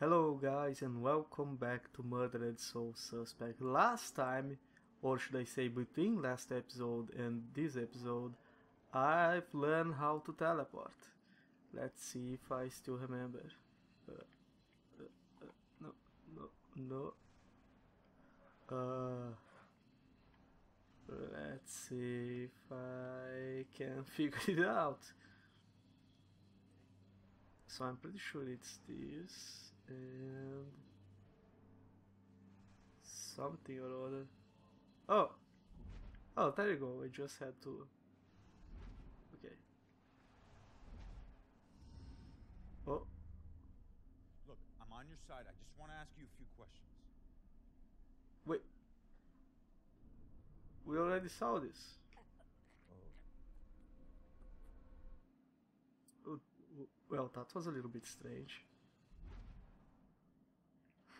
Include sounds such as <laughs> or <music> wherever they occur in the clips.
Hello guys and welcome back to Murdered Soul Suspect. Last time, or should I say between last episode and this episode, I've learned how to teleport. Let's see if I still remember. Uh, uh, uh, no, no, no. Uh, let's see if I can <laughs> figure it out. So I'm pretty sure it's this and something or other. Oh! Oh, there you go, I just had to... Okay. Oh. Look, I'm on your side. I just want to ask you a few questions. Wait. We already saw this. Oh, oh well, that was a little bit strange.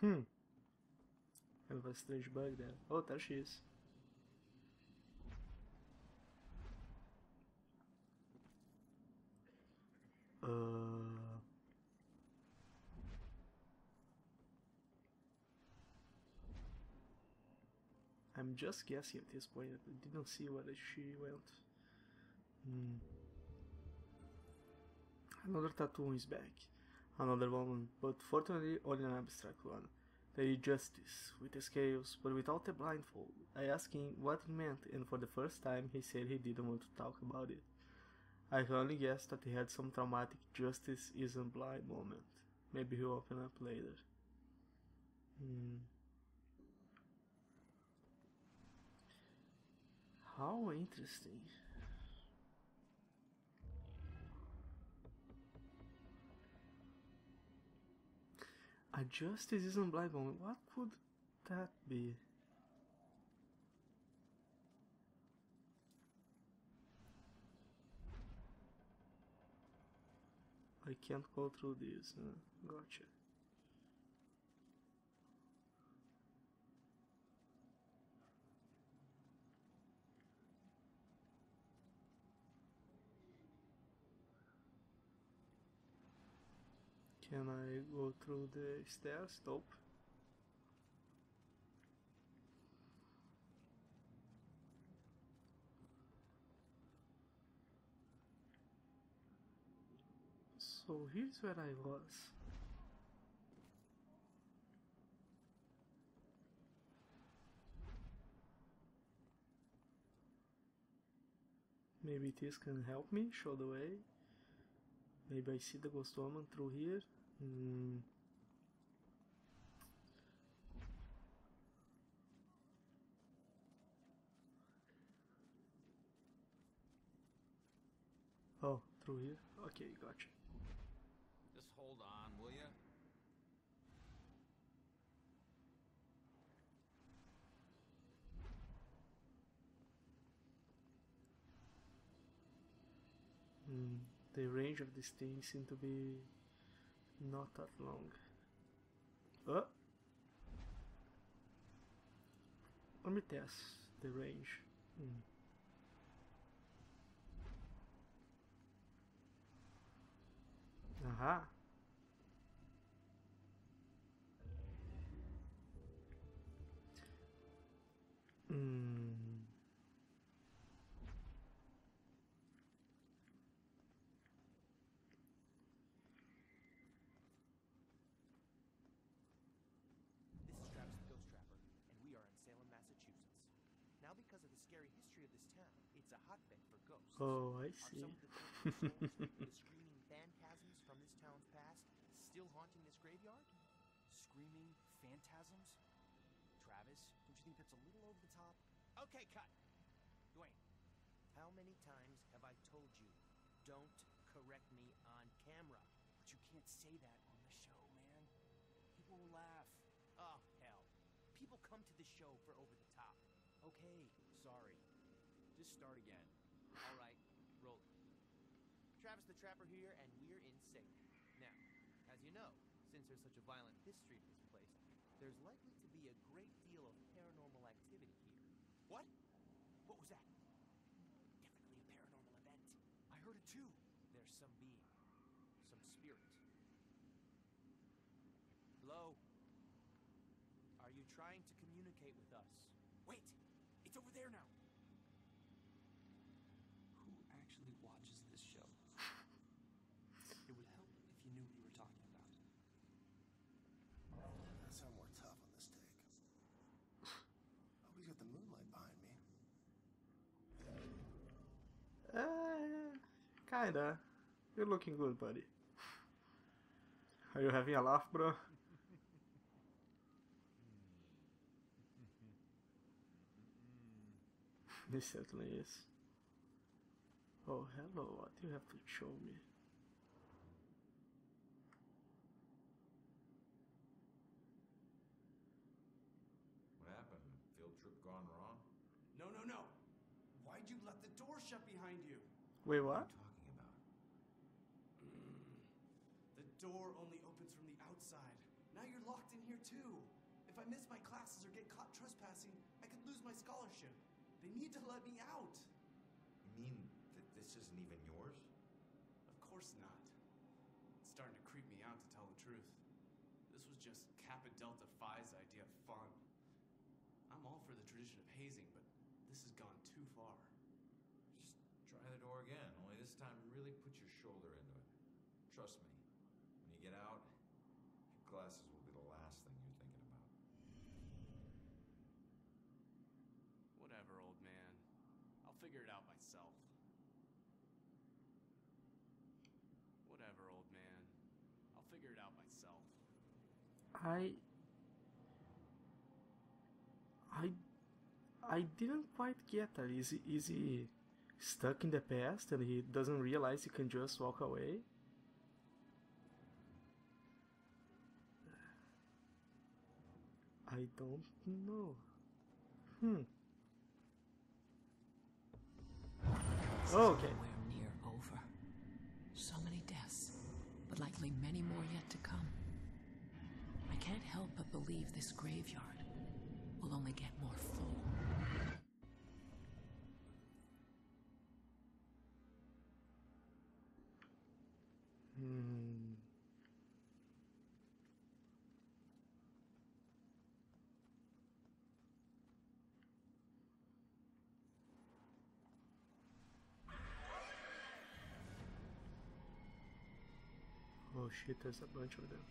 Kind of a strange bug there. Oh, she is. Uh... I'm just guessing at this point. I didn't see where she went. Hmm. Another tattoo is back another one, but fortunately only an abstract one. There is justice, with the scales, but without a blindfold. I asked him what it meant, and for the first time he said he didn't want to talk about it. I can only guess that he had some traumatic justice isn't blind moment. Maybe he'll open up later. Hmm. How interesting. A justice isn't moment. What could that be? I can't go through this. Gotcha. Can I go through the stairs? Nope. So here's where I was. Maybe this can help me, show the way. Maybe I see the ghost woman through here. Hmm. Oh, through here? Okay, gotcha. Just hold on, will you? Hmm. The range of this thing seems to be not that long. Oh. Let me test the range. Hmm. Aha. Hmm. Salem, Massachusetts. Now, because of the scary history of this town, it's a hotbed for ghosts. Oh, I see. Are some of the, <laughs> the screaming phantasms from this town's past still haunting this graveyard? Screaming phantasms? Travis, don't you think that's a little over the top? Okay, cut. Dwayne. How many times have I told you, don't correct me on camera? But you can't say that on the show, man. People will laugh. Oh, hell. People come to the show for over the top. Okay, sorry. Just start again. All right, roll. Travis the Trapper here, and we're in sync. Now, as you know, since there's such a violent history to this place, there's likely to be a great deal of paranormal activity here. What? What was that? Definitely a paranormal event. I heard it too. There's some being, some spirit, Hello? Are you trying to communicate with us. Wait! It's over there now! Who actually watches this show? <sighs> It would help if you knew what you were talking about. That sound more tough on this take. <sighs> Hope he's got the moonlight behind me. Uh, kinda. You're looking good, buddy. Are you having a laugh, bro? This certainly is. Oh, hello. What do you have to show me? What happened? Field trip gone wrong? No, no, no! Why'd you let the door shut behind you? Wait, What what? are you talking about? <clears throat> The door only opens from the outside. Now you're locked in here too. If I miss my classes or get caught trespassing, I could lose my scholarship. They need to let me out. You mean that this isn't even yours? Of course not. It's starting to creep me out to tell the truth. This was just Kappa Delta Phi's idea of fun. I'm all for the tradition of hazing, but this has gone too far. Just try the door again. Only this time, really put your shoulder into it. Trust me. When you get out, your classes will be the last thing you're thinking about. Whatever, old man. I'll figure it out myself. Whatever, old man. I'll figure it out myself. I I I didn't quite get that. Is he, is he stuck in the past and he doesn't realize he can just walk away? I don't know. Hmm. This oh, is Okay. nowhere near over. So many deaths, but likely many more yet to come. I can't help but believe this graveyard will only get more full. Shit, there's a bunch of them.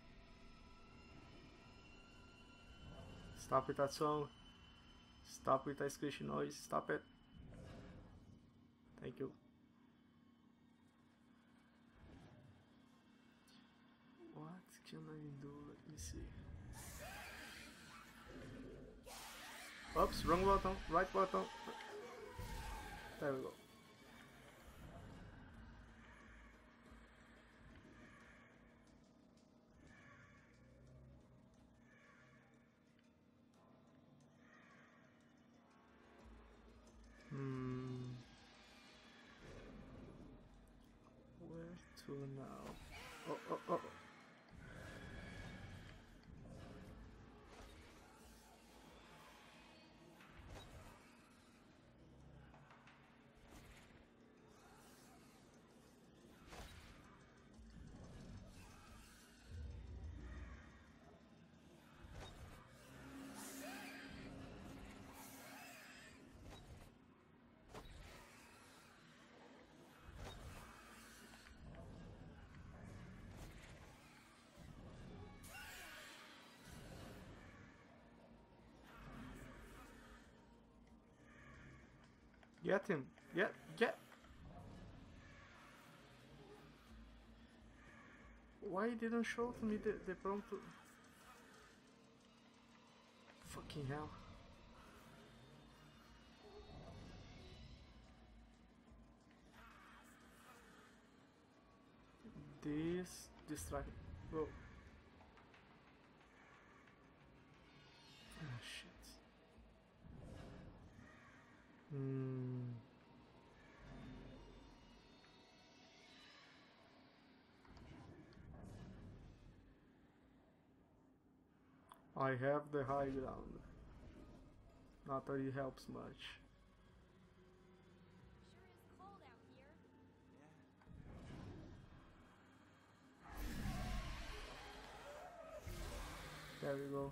Stop with that song. Stop with that squishy noise. Stop it. Thank you. What can I do? Let me see. Oops, wrong button, right button. There we go. Hmm. Where to now? Oh, oh, oh. Get him. Get, get. Why didn't show to me the, the prompt? Fucking hell. This distract. Whoa. Ah, shit. Hmm. I have the high ground. Not that it helps much. There we go.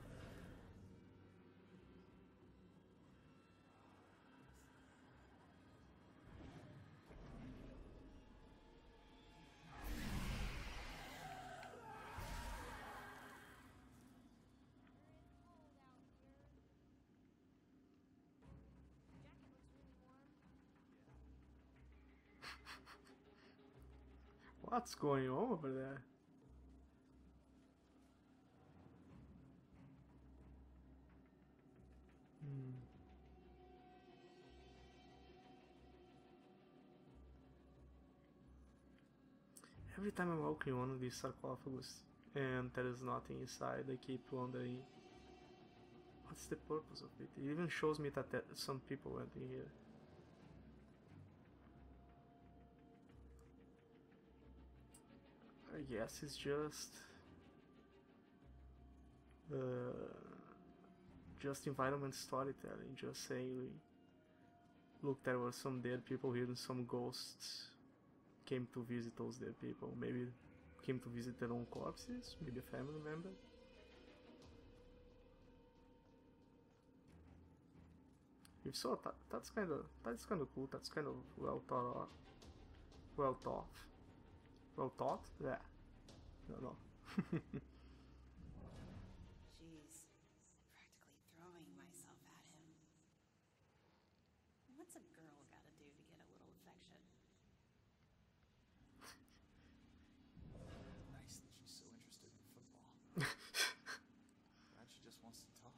What's going on over there? Hmm. Every time I walk in one of these sarcophagus and there is nothing inside, I keep wondering what's the purpose of it. It even shows me that, some people went in here. Guess it's just uh, just environment storytelling, just saying look there were some dead people here and some ghosts came to visit those dead people. Maybe came to visit their own corpses, maybe a family member. If so, that, that's kind of that's kind of cool. That's kind of well thought out. Well thought. Well thought? Yeah. No, no. Jeez. Practically throwing myself at him. What's a girl gotta do to get a little affection? <laughs> Nice that she's so interested in football. <laughs> Glad she just wants to talk.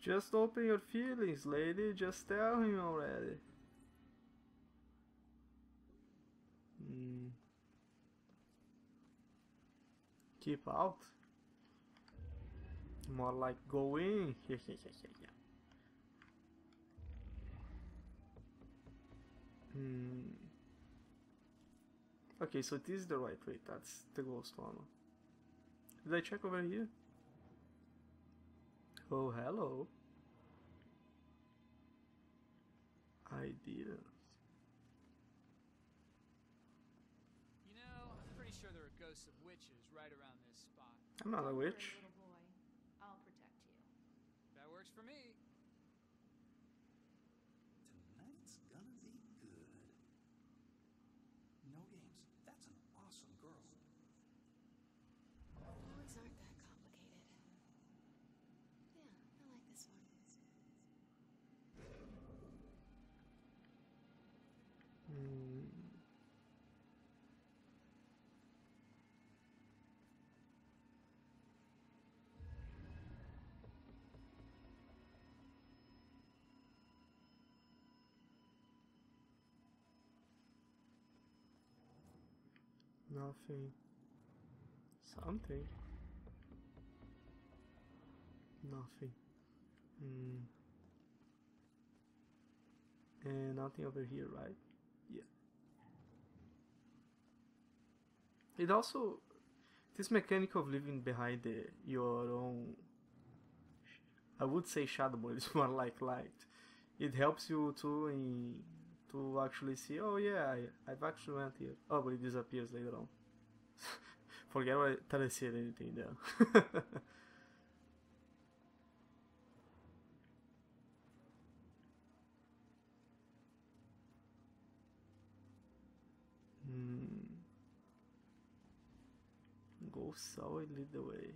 Just open your feelings, lady. Just tell him already. Hmm. Keep out. More like go in. <laughs> Yeah, yeah, yeah, yeah, yeah. Hmm. Okay, so this is the right way. That's the ghost one. Did I check over here? Oh, hello. I didn't. You know, I'm pretty sure there are ghosts of witches right around this spot. I'm not a witch. boy. I'll protect you. That works for me. Tonight's gonna be good. No games. That's an awesome girl. Nothing. Something. Nothing. Hmm. And nothing over here, right? Yeah. It also this mechanic of leaving behind the, your own I would say shadow but it's <laughs> more like light. It helps you to in to actually see oh yeah I, I've actually went here. Oh but it disappears later on. <laughs> Forget what I, said anything there. <laughs> Hmm. Go sour lead the way.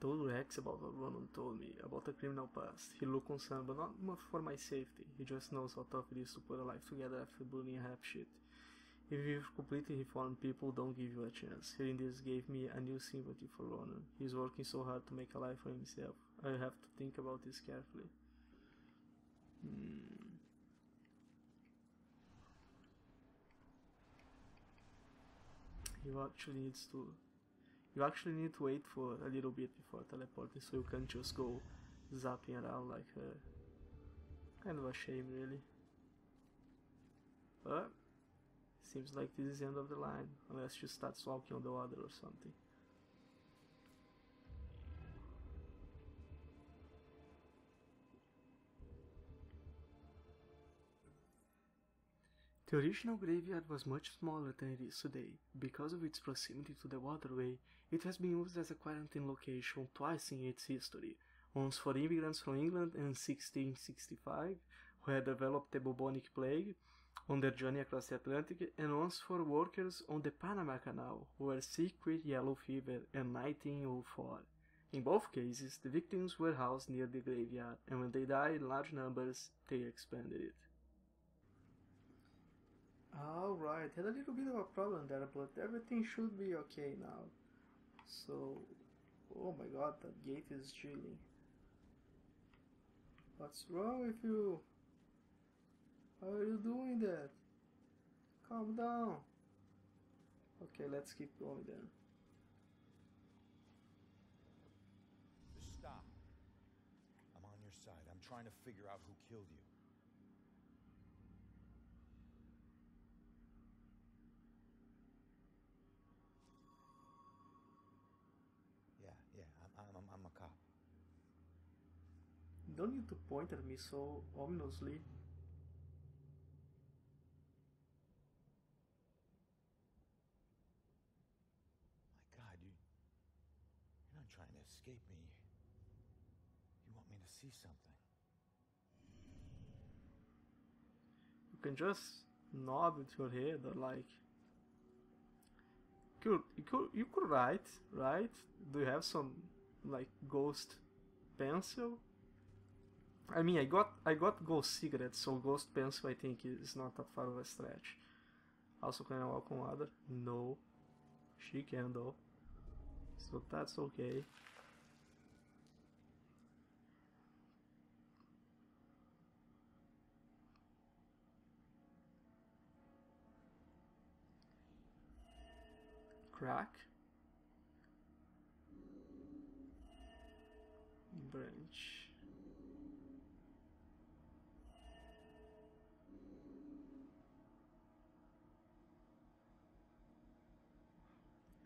Told Rex about what Ronan told me about the criminal past. He looked concerned, but not much for my safety. He just knows how tough it is to put a life together after bullying half shit. If you've completely reformed people don't give you a chance. Hearing this gave me a new sympathy for Ronan. He's working so hard to make a life for himself. I have to think about this carefully. Hmm. You actually needs to you actually need to wait for a little bit before teleporting so you can't just go zapping around like a kind of a shame really. But seems like this is the end of the line unless she starts walking on the water or something. The original graveyard was much smaller than it is today. Because of its proximity to the waterway, it has been used as a quarantine location twice in its history. Once for immigrants from England in 1665, who had developed the bubonic plague, on their journey across the Atlantic, and once for workers on the Panama Canal who were sick with yellow fever in 1904. In both cases, the victims were housed near the graveyard, and when they died in large numbers, they expanded it. Alright, had a little bit of a problem there, but everything should be okay now. So, oh my god, that gate is chilling. What's wrong with you? How are you doing that? Calm down. Okay, let's keep going then. Stop. I'm on your side. I'm trying to figure out who killed you. Don't need to point at me so ominously. My God, you, you're not trying to escape me. You want me to see something. You can just nod with your head or like could you could you could write, right? Do you have some like ghost pencil? I mean I got I got ghost cigarette, so ghost pencil I think is not that far of a stretch. Also can I walk on water? No. She can though. So that's okay. Crack. Branch.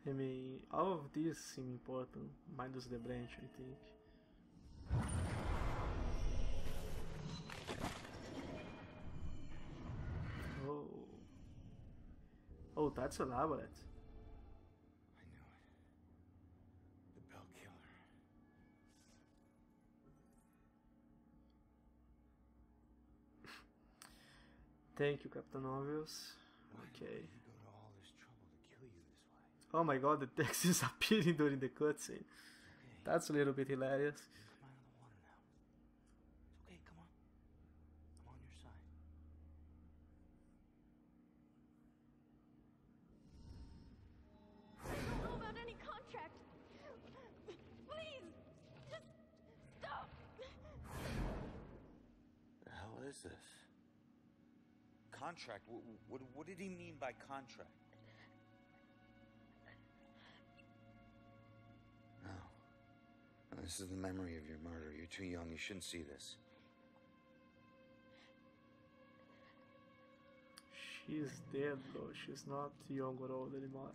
I mean, all of these seem important, minus the branch, I think. Oh. Oh, that's elaborate. I knew it. The Bell Killer. Thank you, Captain Obvious. Okay. Oh my god, the text is appearing during the cutscene. Okay. That's a little bit hilarious. Keep your mind the water now. It's okay, come on. I'm on your side. I don't know about any contract. Please, just stop. The hell is this? Contract? What, what, what did he mean by contract? This is the memory of your murder. You're too young. You shouldn't see this. She's dead, though. She's not young or old anymore.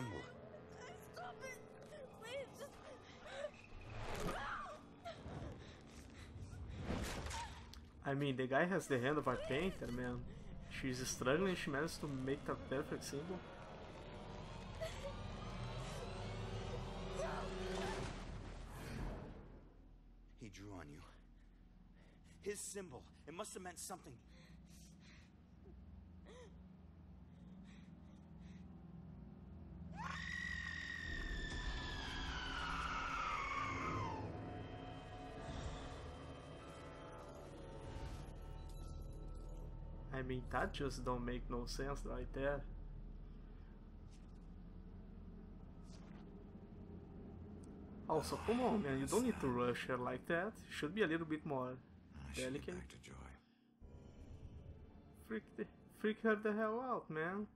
Symbol. Stop it! Please, just. I mean, the guy has the hand of a painter, man. She's struggling, she managed to make that perfect symbol. He drew on you. His symbol. It must have meant something. I mean, that just don't make no sense right there. Also, come on, man, you don't need to rush her like that. Should be a little bit more ah, get delicate. back to Joy. Freak, the, freak her the hell out, man.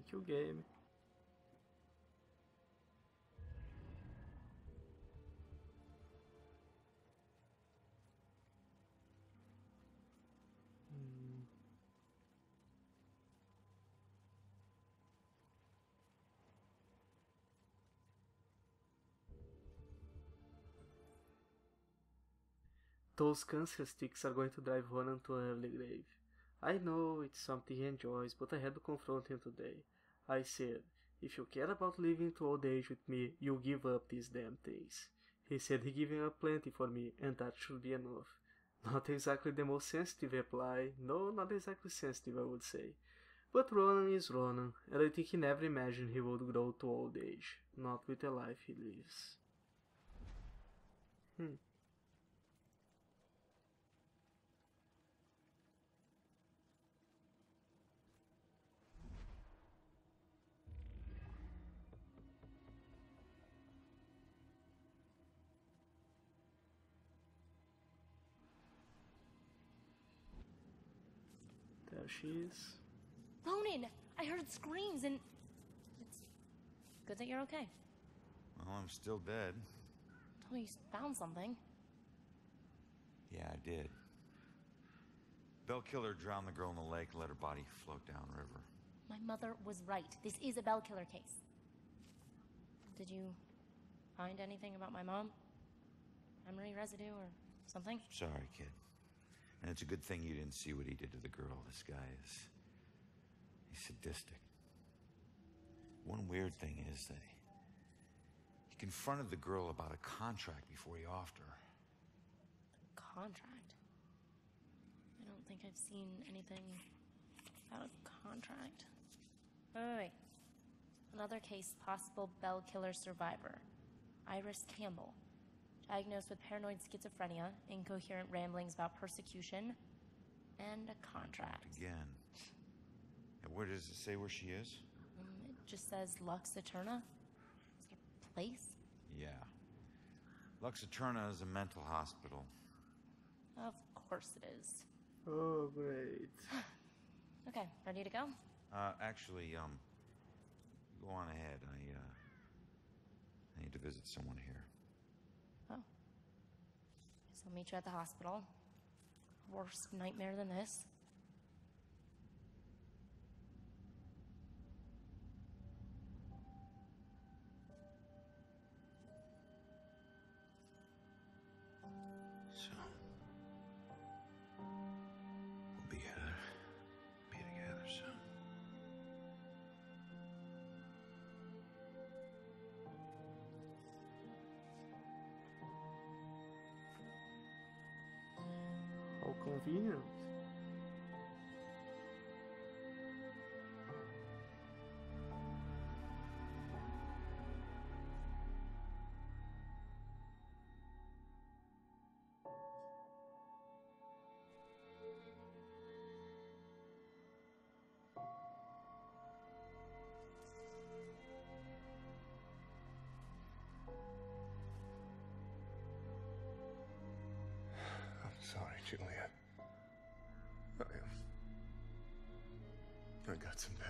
Thank you, game. Hmm. Those sticks are going to drive Ronan to an early grave. I know it's something he enjoys, but I had to confront him today. I said, if you care about living to old age with me, you'll give up these damn things. He said he giving up plenty for me, and that should be enough. <laughs> Not exactly the most sensitive reply, no, not exactly sensitive, I would say. But Ronan is Ronan, and I think he never imagined he would grow to old age, not with the life he lives. Hmm. There she is. Ronan, I heard screams and it's good that you're okay. Well, I'm still dead. Tell me you found something. Yeah, I did. Bell killer drowned the girl in the lake and let her body float downriver. My mother was right. This is a bell killer case. Did you find anything about my mom? Memory residue or something? Sorry, kid. And it's a good thing you didn't see what he did to the girl. This guy is. He's sadistic. One weird thing is that he, confronted the girl about a contract before he offed her. Contract? I don't think I've seen anything about a contract. Wait, wait. Another case possible bell killer survivor. Iris Campbell. Diagnosed with paranoid schizophrenia, incoherent ramblings about persecution, and a contract. Again. And where does it say where she is? Um, it just says Lux Eterna. Is it a place? Yeah. Lux Eterna is a mental hospital. Of course it is. Oh, great. <sighs> Okay, ready to go? Uh, actually, um, go on ahead. I, uh, I need to visit someone here. I'll meet you at the hospital. Worse nightmare than this. How Juliet. I